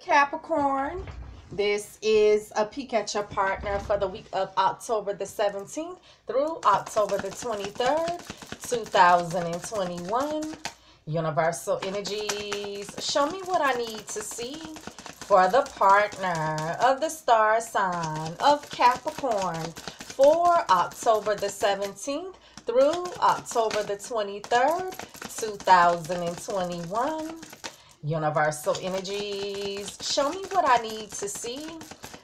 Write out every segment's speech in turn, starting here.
Capricorn. This is a peek at your partner for the week of October the 17th through October the 23rd, 2021. Universal energies, show me what I need to see for the partner of the star sign of Capricorn for October the 17th through October the 23rd, 2021. Universal energies, show me what I need to see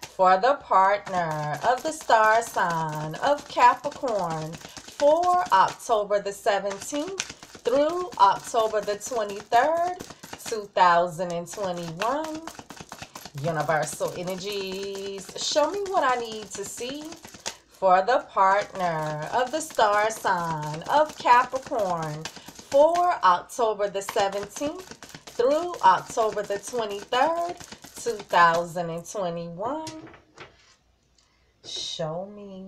for the partner of the star sign of Capricorn for October the 17th through October the 23rd, 2021. Universal energies, show me what I need to see for the partner of the star sign of Capricorn for October the 17th through October the 23rd, 2021. Show me.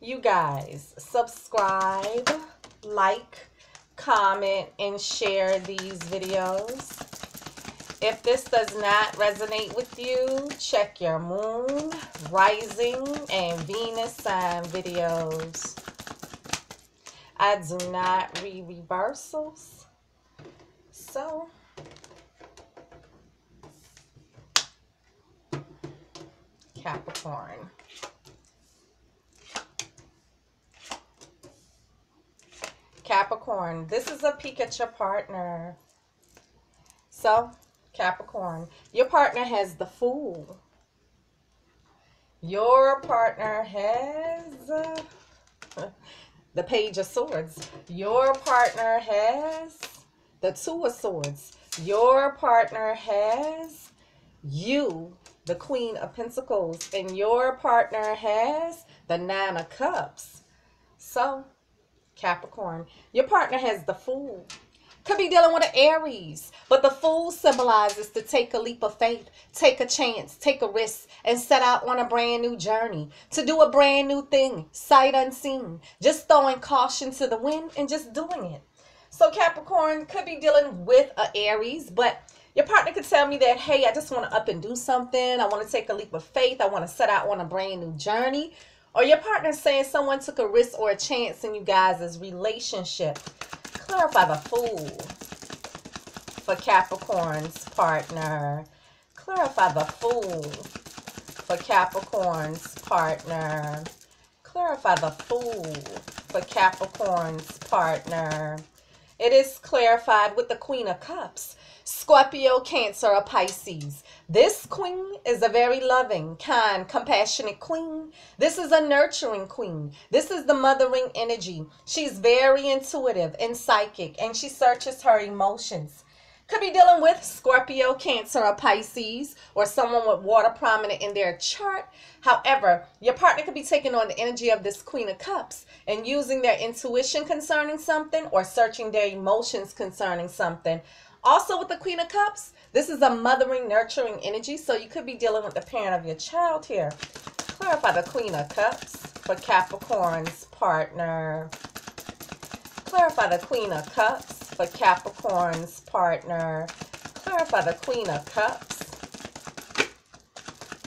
You guys, subscribe, like, comment, and share these videos. If this does not resonate with you, check your moon, rising, and Venus sign videos. I do not read reversals. So, Capricorn. Capricorn, this is a peek at your partner. So, Capricorn, your partner has the Fool. Your partner has uh, the Page of Swords. Your partner has the Two of Swords. Your partner has you, the Queen of Pentacles, and your partner has the Nine of Cups. So, Capricorn, your partner has the Fool. Could be dealing with an Aries, but the Fool symbolizes to take a leap of faith, take a chance, take a risk, and set out on a brand new journey to do a brand new thing, sight unseen, just throwing caution to the wind and just doing it. So Capricorn could be dealing with a Aries, but your partner could tell me that, hey, I just want to up and do something. I want to take a leap of faith. I want to set out on a brand new journey. Or your partner saying someone took a risk or a chance in you guys' relationship. Clarify the fool for Capricorn's partner. Clarify the fool for Capricorn's partner. Clarify the fool for Capricorn's partner. It is clarified with the Queen of Cups. Scorpio, Cancer, or Pisces. This queen is a very loving, kind, compassionate queen. This is a nurturing queen. This is the mothering energy. She's very intuitive and psychic, and she searches her emotions. Could be dealing with Scorpio, Cancer, or Pisces, or someone with water prominent in their chart. However, your partner could be taking on the energy of this Queen of Cups and using their intuition concerning something or searching their emotions concerning something. Also, with the Queen of Cups, this is a mothering, nurturing energy, so you could be dealing with the parent of your child here. Clarify the Queen of Cups for Capricorn's partner. Clarify the Queen of Cups for Capricorn's partner. Clarify the Queen of Cups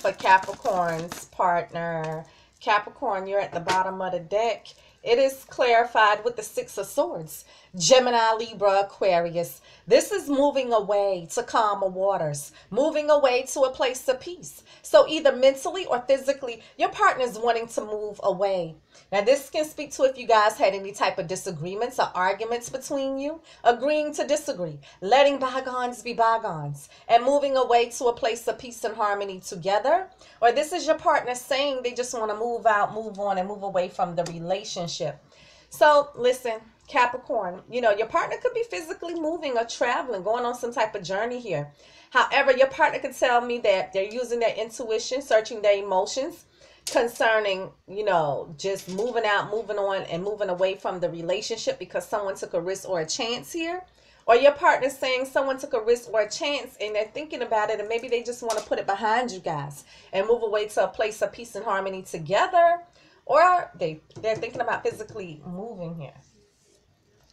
for Capricorn's partner. Capricorn, you're at the bottom of the deck. It is clarified with the Six of Swords. Gemini, Libra, Aquarius. This is moving away to calmer waters, moving away to a place of peace. So either mentally or physically, your partner is wanting to move away. Now, this can speak to if you guys had any type of disagreements or arguments between you, agreeing to disagree, letting bygones be bygones, and moving away to a place of peace and harmony together. Or this is your partner saying they just want to move out, move on, and move away from the relationship. So, listen, Capricorn, you know, your partner could be physically moving or traveling, going on some type of journey here. However, your partner could tell me that they're using their intuition, searching their emotions concerning, you know, just moving out, moving on, and moving away from the relationship because someone took a risk or a chance here. Or your partner saying someone took a risk or a chance and they're thinking about it and maybe they just want to put it behind you guys and move away to a place of peace and harmony together. Or they, they're thinking about physically moving here.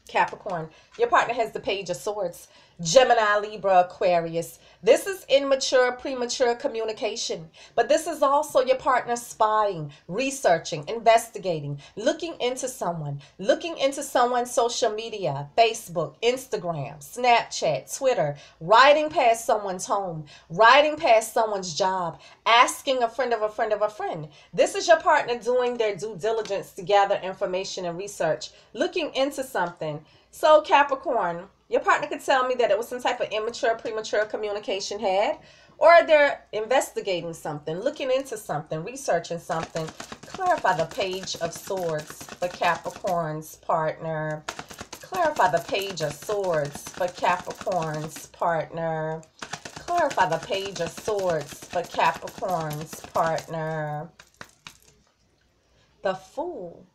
Capricorn. Your partner has the Page of Swords. Gemini, Libra, Aquarius. This is immature, premature communication. But this is also your partner spying, researching, investigating, looking into someone, looking into someone's social media, Facebook, Instagram, Snapchat, Twitter, riding past someone's home, riding past someone's job, asking a friend of a friend of a friend. This is your partner doing their due diligence to gather information and research, looking into something. So, Capricorn, your partner could tell me that it was some type of immature, premature communication had, or they're investigating something, looking into something, researching something. Clarify the Page of Swords for Capricorn's partner. Clarify the Page of Swords for Capricorn's partner. Clarify the Page of Swords for Capricorn's partner. The Fool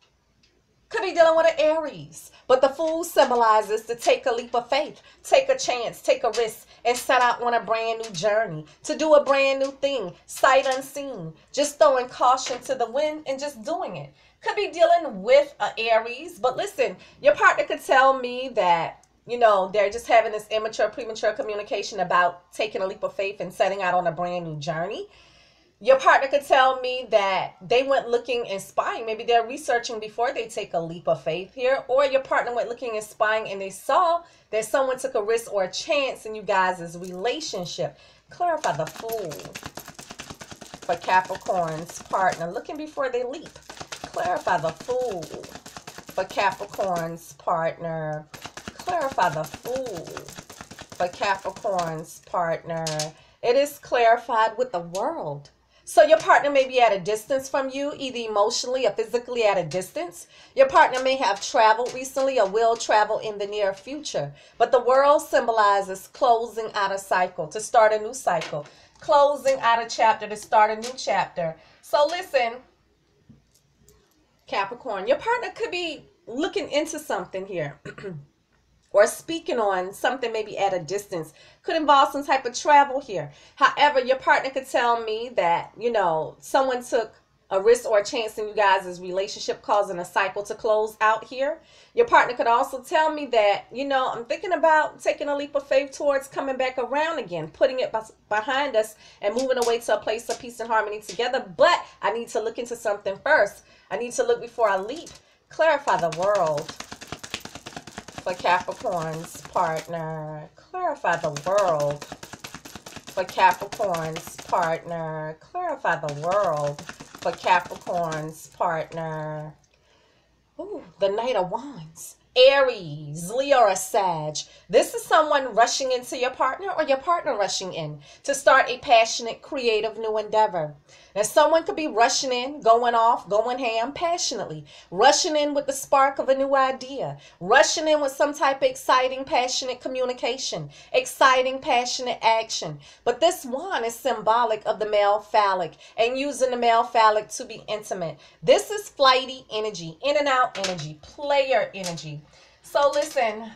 could be dealing with an Aries. But the fool symbolizes to take a leap of faith, take a chance, take a risk, and set out on a brand new journey to do a brand new thing, sight unseen, just throwing caution to the wind and just doing it. Could be dealing with an Aries, but listen, your partner could tell me that you know, they're just having this immature, premature communication about taking a leap of faith and setting out on a brand new journey your partner could tell me that they went looking and spying. Maybe they're researching before they take a leap of faith here. Or your partner went looking and spying and they saw that someone took a risk or a chance in you guys' relationship. Clarify the fool for Capricorn's partner. Looking before they leap. Clarify the fool for Capricorn's partner. Clarify the fool for Capricorn's partner. It is clarified with the world. So your partner may be at a distance from you, either emotionally or physically at a distance. Your partner may have traveled recently or will travel in the near future. But the world symbolizes closing out a cycle, to start a new cycle, closing out a chapter to start a new chapter. So listen, Capricorn, your partner could be looking into something here. or speaking on something maybe at a distance could involve some type of travel here. However, your partner could tell me that, you know, someone took a risk or a chance in you guys' relationship causing a cycle to close out here. Your partner could also tell me that, you know, I'm thinking about taking a leap of faith towards coming back around again, putting it behind us and moving away to a place of peace and harmony together. But I need to look into something first. I need to look before I leap. Clarify the world for Capricorn's partner. Clarify the world for Capricorn's partner. Clarify the world for Capricorn's partner. Ooh, the Knight of Wands. Aries, Leo, or Sag. This is someone rushing into your partner or your partner rushing in to start a passionate, creative new endeavor. Now, someone could be rushing in, going off, going ham passionately, rushing in with the spark of a new idea, rushing in with some type of exciting, passionate communication, exciting, passionate action. But this one is symbolic of the male phallic and using the male phallic to be intimate. This is flighty energy, in and out energy, player energy. So listen,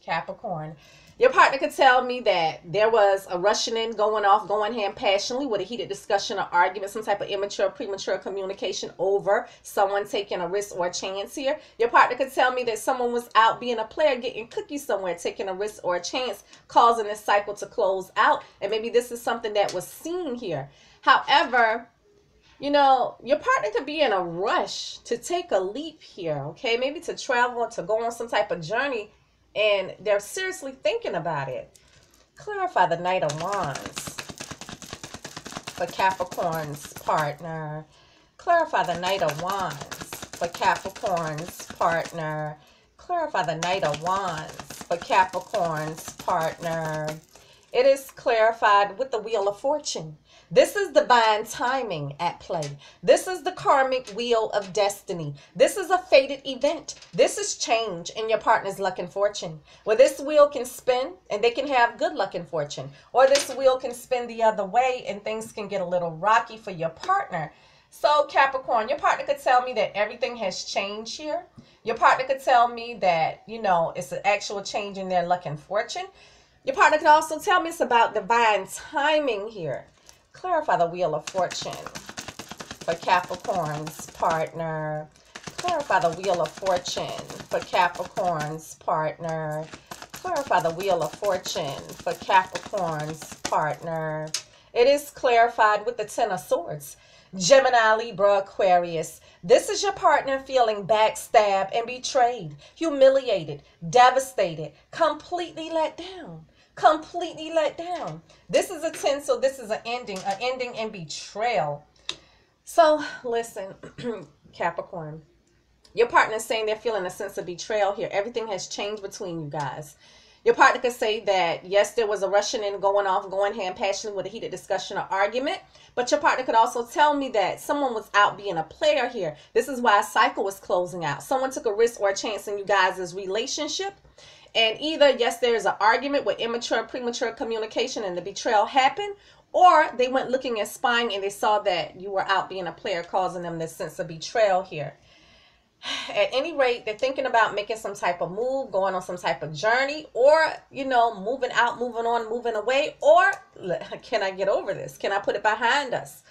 Capricorn. Your partner could tell me that there was a rushing in, going off, going hand passionately with a heated discussion or argument, some type of immature, premature communication over someone taking a risk or a chance here. Your partner could tell me that someone was out being a player, getting cookies somewhere, taking a risk or a chance, causing this cycle to close out. And maybe this is something that was seen here. However, you know, your partner could be in a rush to take a leap here, okay? Maybe to travel, to go on some type of journey and they're seriously thinking about it. Clarify the Knight of Wands for Capricorn's partner. Clarify the Knight of Wands for Capricorn's partner. Clarify the Knight of Wands for Capricorn's partner. It is clarified with the Wheel of Fortune. This is divine timing at play. This is the karmic wheel of destiny. This is a fated event. This is change in your partner's luck and fortune. Where this wheel can spin and they can have good luck and fortune. Or this wheel can spin the other way and things can get a little rocky for your partner. So Capricorn, your partner could tell me that everything has changed here. Your partner could tell me that, you know, it's an actual change in their luck and fortune. Your partner could also tell me it's about divine timing here. Clarify the Wheel of Fortune for Capricorn's partner. Clarify the Wheel of Fortune for Capricorn's partner. Clarify the Wheel of Fortune for Capricorn's partner. It is clarified with the Ten of Swords. Gemini, Libra, Aquarius. This is your partner feeling backstabbed and betrayed, humiliated, devastated, completely let down. Completely let down. This is a 10, so this is an ending, an ending in betrayal. So, listen, Capricorn. Your partner's saying they're feeling a sense of betrayal here. Everything has changed between you guys. Your partner could say that, yes, there was a rushing in, going off, going hand passionately with a heated discussion or argument. But your partner could also tell me that someone was out being a player here. This is why a cycle was closing out. Someone took a risk or a chance in you guys' relationship. And either, yes, there's an argument with immature, premature communication and the betrayal happened, or they went looking and spying and they saw that you were out being a player, causing them this sense of betrayal here at any rate, they're thinking about making some type of move, going on some type of journey, or, you know, moving out, moving on, moving away, or can I get over this? Can I put it behind us?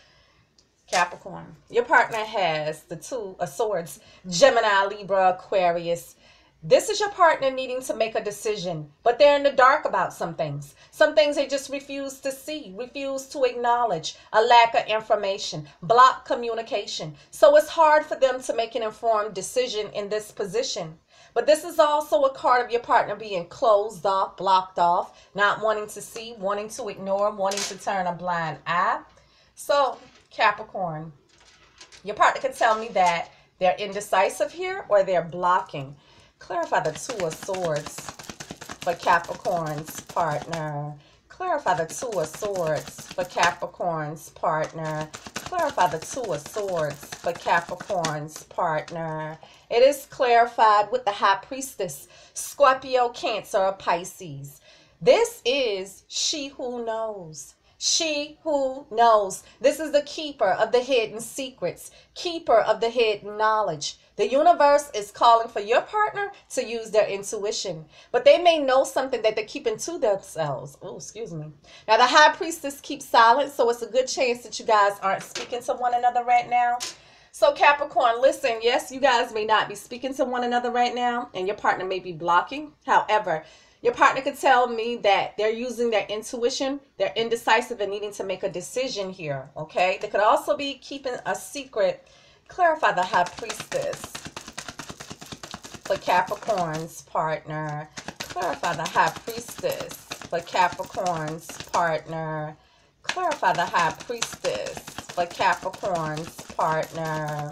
Capricorn, your partner has the two of swords, Gemini, Libra, Aquarius, this is your partner needing to make a decision, but they're in the dark about some things. Some things they just refuse to see, refuse to acknowledge, a lack of information, block communication. So it's hard for them to make an informed decision in this position. But this is also a card of your partner being closed off, blocked off, not wanting to see, wanting to ignore, wanting to turn a blind eye. So, Capricorn, your partner can tell me that they're indecisive here or they're blocking. Clarify the Two of Swords for Capricorn's partner. Clarify the Two of Swords for Capricorn's partner. Clarify the Two of Swords for Capricorn's partner. It is clarified with the High Priestess, Scorpio, Cancer, Pisces. This is she who knows. She who knows. This is the keeper of the hidden secrets, keeper of the hidden knowledge. The universe is calling for your partner to use their intuition, but they may know something that they're keeping to themselves. Oh, excuse me. Now, the high priestess keeps silent, so it's a good chance that you guys aren't speaking to one another right now. So, Capricorn, listen, yes, you guys may not be speaking to one another right now, and your partner may be blocking. However, your partner could tell me that they're using their intuition, they're indecisive and needing to make a decision here, okay? They could also be keeping a secret Clarify the High Priestess for Capricorn's partner. Clarify the High Priestess for Capricorn's partner. Clarify the High Priestess for Capricorn's partner.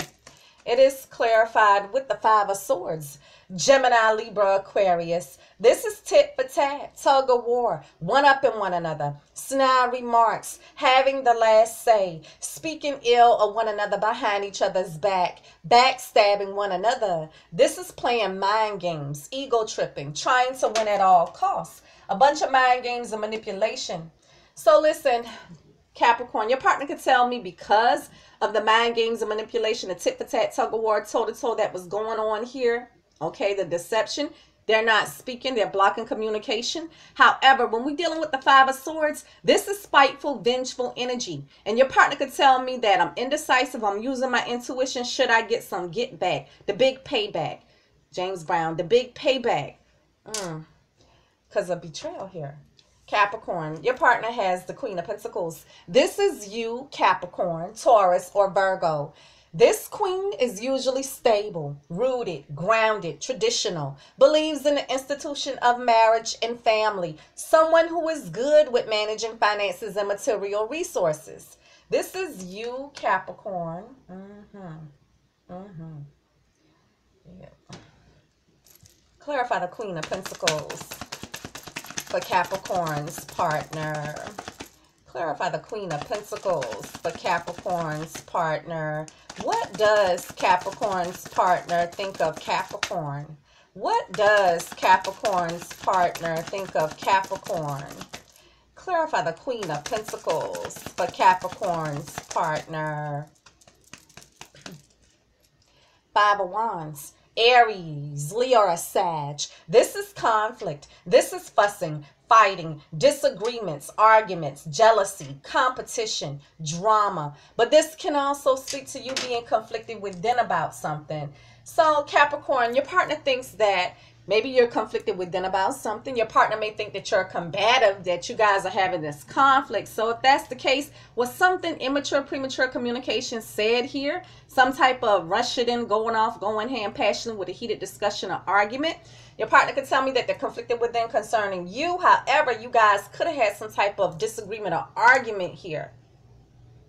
It is clarified with the Five of Swords. Gemini, Libra, Aquarius. This is tit for tat, tug of war, one up in one another, snide remarks, having the last say, speaking ill of one another behind each other's back, backstabbing one another. This is playing mind games, ego tripping, trying to win at all costs. A bunch of mind games and manipulation. So listen, Capricorn, your partner could tell me because of the mind games and manipulation, the tit for tat, tug of war, toe to toe that was going on here Okay, the deception, they're not speaking, they're blocking communication. However, when we're dealing with the Five of Swords, this is spiteful, vengeful energy. And your partner could tell me that I'm indecisive, I'm using my intuition. Should I get some get back? The big payback. James Brown, the big payback. Because mm. of betrayal here. Capricorn, your partner has the Queen of Pentacles. This is you, Capricorn, Taurus, or Virgo. This queen is usually stable, rooted, grounded, traditional, believes in the institution of marriage and family, someone who is good with managing finances and material resources. This is you, Capricorn. Mm-hmm. Mm-hmm. Yeah. Clarify the Queen of Pentacles for Capricorn's partner. Clarify the Queen of Pentacles for Capricorn's partner. What does Capricorn's partner think of Capricorn? What does Capricorn's partner think of Capricorn? Clarify the Queen of Pentacles for Capricorn's partner. Five of Wands. Aries, Leo, or Sag. This is conflict. This is fussing, fighting, disagreements, arguments, jealousy, competition, drama. But this can also speak to you being conflicted within about something. So, Capricorn, your partner thinks that maybe you're conflicted with them about something. Your partner may think that you're combative, that you guys are having this conflict. So, if that's the case, was something immature, premature communication said here? Some type of rush it in, going off, going hand, passionate with a heated discussion or argument? Your partner could tell me that they're conflicted with them concerning you. However, you guys could have had some type of disagreement or argument here.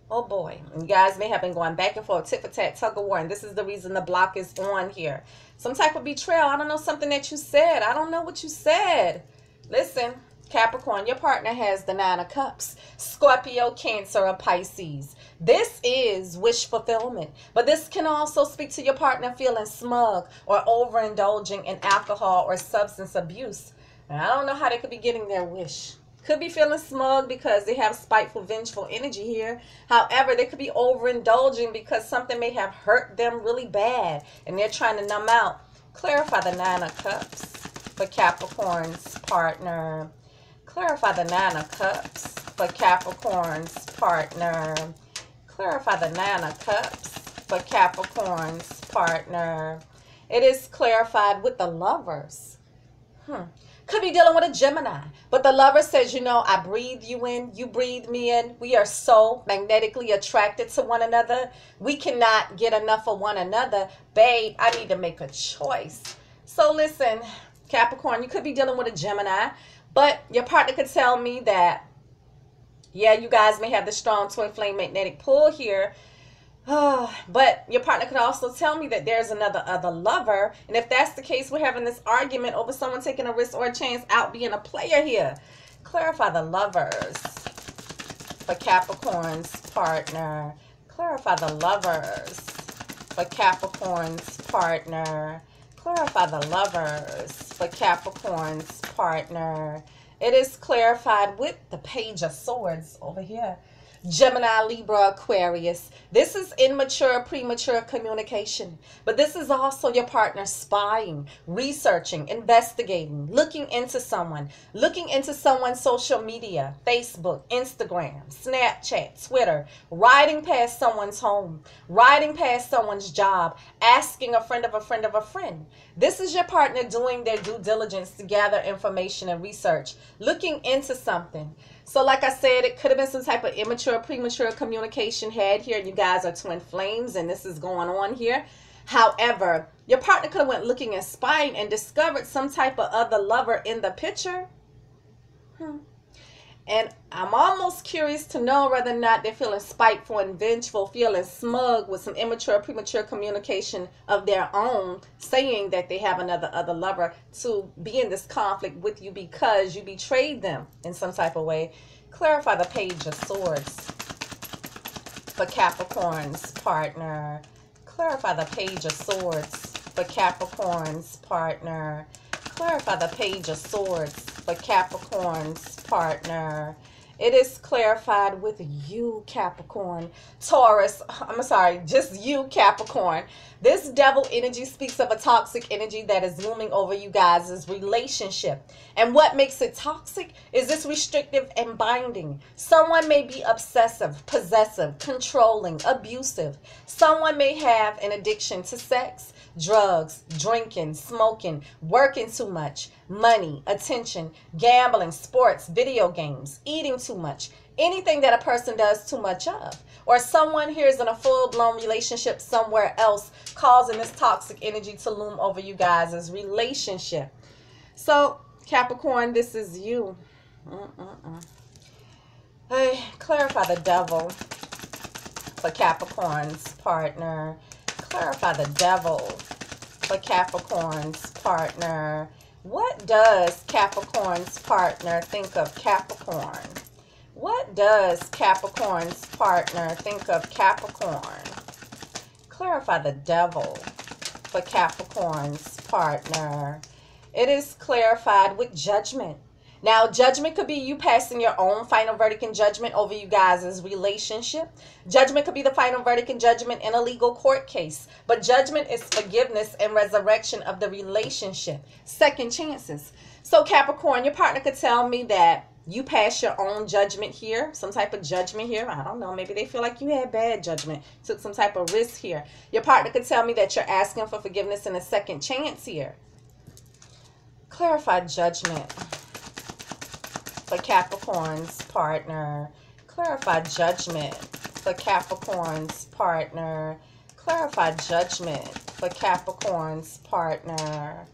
Oh boy, you guys may have been going back and forth, tit for tat, tug of war, and this is the reason the block is on here. Some type of betrayal. I don't know something that you said. I don't know what you said. Listen, Capricorn, your partner has the Nine of Cups, Scorpio, Cancer, or Pisces. This is wish fulfillment, but this can also speak to your partner feeling smug or overindulging in alcohol or substance abuse. And I don't know how they could be getting their wish could be feeling smug because they have spiteful, vengeful energy here. However, they could be overindulging because something may have hurt them really bad and they're trying to numb out. Clarify the Nine of Cups for Capricorn's partner. Clarify the Nine of Cups for Capricorn's partner. Clarify the Nine of Cups for Capricorn's partner. It is clarified with the lovers. Hmm. Could be dealing with a Gemini. But the lover says, you know, I breathe you in, you breathe me in. We are so magnetically attracted to one another. We cannot get enough of one another. Babe, I need to make a choice. So listen, Capricorn, you could be dealing with a Gemini, but your partner could tell me that, yeah, you guys may have the strong twin flame magnetic pull here, but your partner could also tell me that there's another other lover. And if that's the case, we're having this argument over someone taking a risk or a chance out being a player here. Clarify the lovers for Capricorn's partner. Clarify the lovers for Capricorn's partner. Clarify the lovers for Capricorn's partner. It is clarified with the Page of Swords over here. Gemini, Libra, Aquarius. This is immature, premature communication. But this is also your partner spying, researching, investigating, looking into someone, looking into someone's social media, Facebook, Instagram, Snapchat, Twitter, riding past someone's home, riding past someone's job, asking a friend of a friend of a friend. This is your partner doing their due diligence to gather information and research, looking into something. So, like I said, it could have been some type of immature, premature communication had here. You guys are twin flames, and this is going on here. However, your partner could have went looking and spying and discovered some type of other lover in the picture. Hmm. And I'm almost curious to know whether or not they're feeling spiteful and vengeful, feeling smug with some immature, premature communication of their own, saying that they have another other lover to be in this conflict with you because you betrayed them in some type of way. Clarify the Page of Swords for Capricorn's partner. Clarify the Page of Swords for Capricorn's partner. Clarify the Page of Swords for Capricorn's partner. It is clarified with you, Capricorn. Taurus, I'm sorry, just you, Capricorn. This devil energy speaks of a toxic energy that is looming over you guys' relationship. And what makes it toxic is this restrictive and binding. Someone may be obsessive, possessive, controlling, abusive. Someone may have an addiction to sex drugs, drinking, smoking, working too much, money, attention, gambling, sports, video games, eating too much, anything that a person does too much of. Or someone here is in a full blown relationship somewhere else, causing this toxic energy to loom over you guys' relationship. So, Capricorn, this is you. Mm-mm-mm. Hey, clarify the devil for Capricorn's partner clarify the devil for Capricorn's partner. What does Capricorn's partner think of Capricorn? What does Capricorn's partner think of Capricorn? Clarify the devil for Capricorn's partner. It is clarified with judgment. Now, judgment could be you passing your own final verdict and judgment over you guys' relationship. Judgment could be the final verdict and judgment in a legal court case. But judgment is forgiveness and resurrection of the relationship. Second chances. So, Capricorn, your partner could tell me that you pass your own judgment here, some type of judgment here. I don't know. Maybe they feel like you had bad judgment, took some type of risk here. Your partner could tell me that you're asking for forgiveness and a second chance here. Clarify judgment for Capricorn's partner. Clarify judgment for Capricorn's partner. Clarify judgment for Capricorn's partner.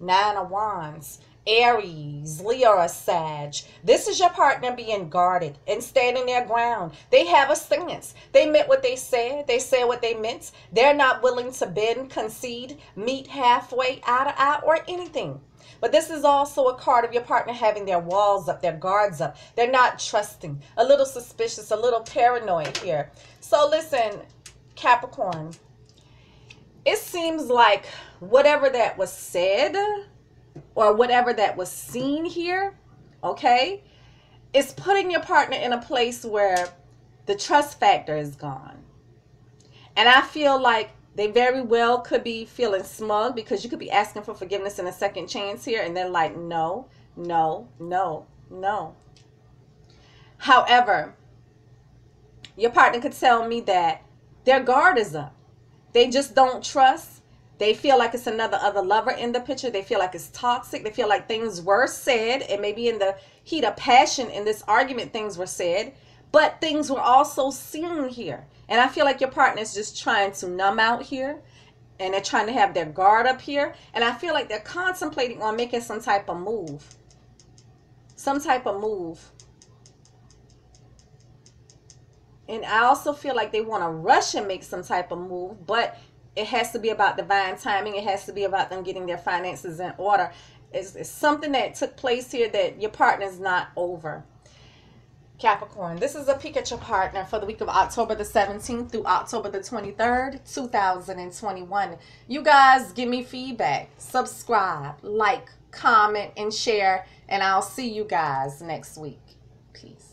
Nine of Wands. Aries, Leo, or Sag. This is your partner being guarded and standing their ground. They have a stance. They meant what they said. They said what they meant. They're not willing to bend, concede, meet halfway, eye to eye, or anything. But this is also a card of your partner having their walls up, their guards up. They're not trusting, a little suspicious, a little paranoid here. So listen, Capricorn, it seems like whatever that was said or whatever that was seen here, okay, is putting your partner in a place where the trust factor is gone. And I feel like they very well could be feeling smug because you could be asking for forgiveness and a second chance here, and they're like, no, no, no, no. However, your partner could tell me that their guard is up. They just don't trust they feel like it's another other lover in the picture. They feel like it's toxic. They feel like things were said, and maybe in the heat of passion in this argument, things were said, but things were also seen here. And I feel like your partner is just trying to numb out here, and they're trying to have their guard up here. And I feel like they're contemplating on making some type of move. Some type of move. And I also feel like they want to rush and make some type of move, but it has to be about divine timing. It has to be about them getting their finances in order. It's, it's something that took place here that your partner's not over. Capricorn, this is a peek at your partner for the week of October the 17th through October the 23rd, 2021. You guys give me feedback, subscribe, like, comment, and share, and I'll see you guys next week. Peace.